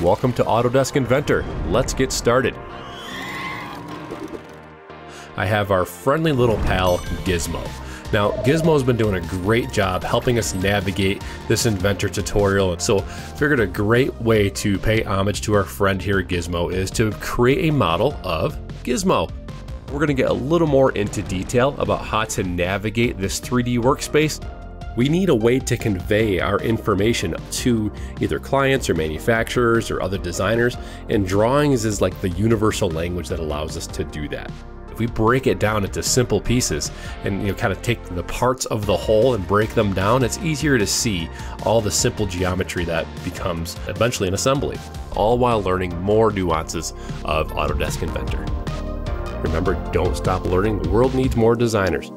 Welcome to Autodesk Inventor. Let's get started. I have our friendly little pal, Gizmo. Now, Gizmo's been doing a great job helping us navigate this Inventor tutorial, and so figured a great way to pay homage to our friend here, Gizmo, is to create a model of Gizmo. We're going to get a little more into detail about how to navigate this 3D workspace we need a way to convey our information to either clients or manufacturers or other designers, and drawings is like the universal language that allows us to do that. If we break it down into simple pieces and you know kind of take the parts of the whole and break them down, it's easier to see all the simple geometry that becomes eventually an assembly, all while learning more nuances of Autodesk Inventor. Remember, don't stop learning. The world needs more designers.